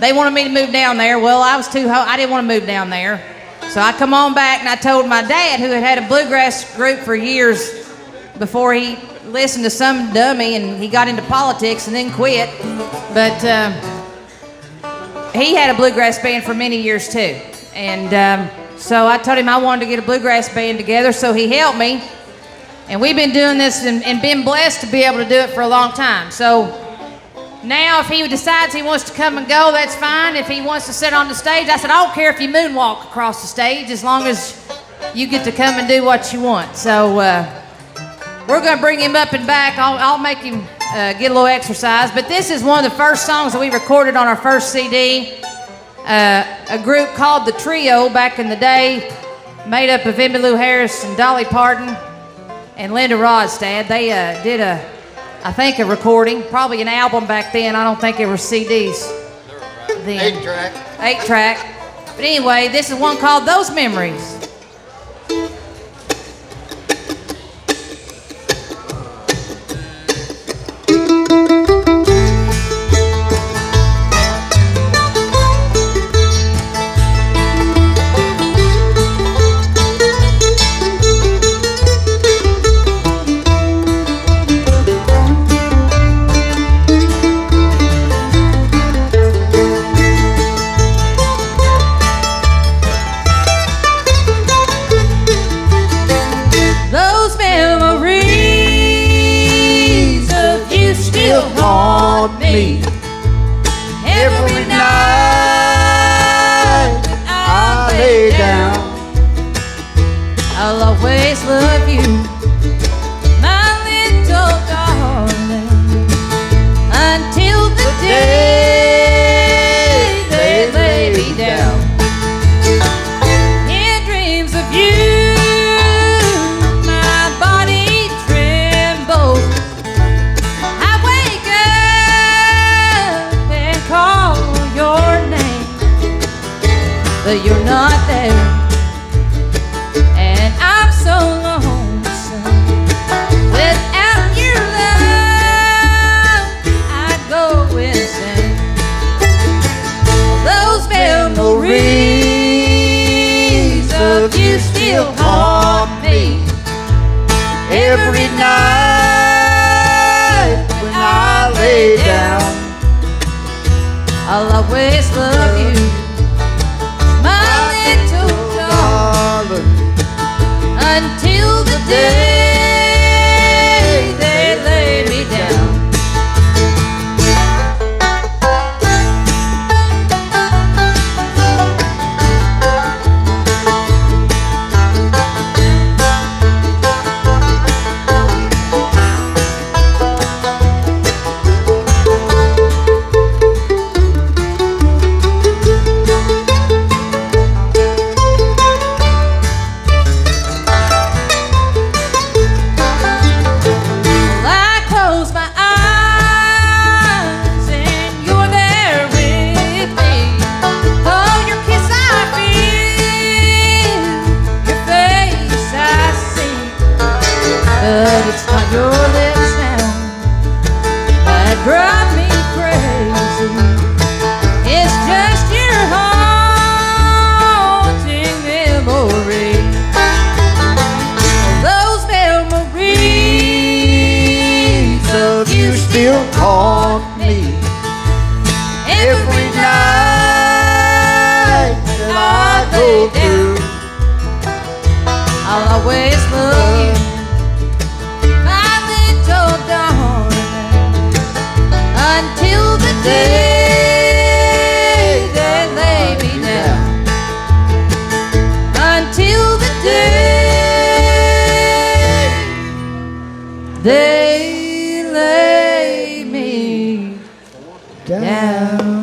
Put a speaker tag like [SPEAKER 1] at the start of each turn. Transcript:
[SPEAKER 1] they wanted me to move down there. Well, I was too. Ho- I didn't want to move down there, so I come on back and I told my dad, who had had a bluegrass group for years before he listened to some dummy and he got into politics and then quit. But uh, he had a bluegrass band for many years too, and um, so I told him I wanted to get a bluegrass band together. So he helped me, and we've been doing this and, and been blessed to be able to do it for a long time. So now, if he decides he wants to come and go, that's fine. If he wants to sit on the stage, I said, I don't care if you moonwalk across the stage as long as you get to come and do what you want. So uh, we're going to bring him up and back. I'll, I'll make him uh, get a little exercise. But this is one of the first songs that we recorded on our first CD. Uh, a group called The Trio back in the day, made up of Emmylou Harris and Dolly Parton and Linda Ronstadt. They uh, did a I think a recording, probably an album back then. I don't think it was CDs. Then.
[SPEAKER 2] Eight track.
[SPEAKER 1] Eight track. But anyway, this is one called Those Memories. Haunt me. But you're not there, and I'm so lonesome. Without your love, I go insane. Those memories of you still haunt me every night when I lay down. I'll always love drive me crazy. It's just your haunting memory. Those memories of you still haunt me every night that I go through. I'll always love lay me down until the day they lay me down.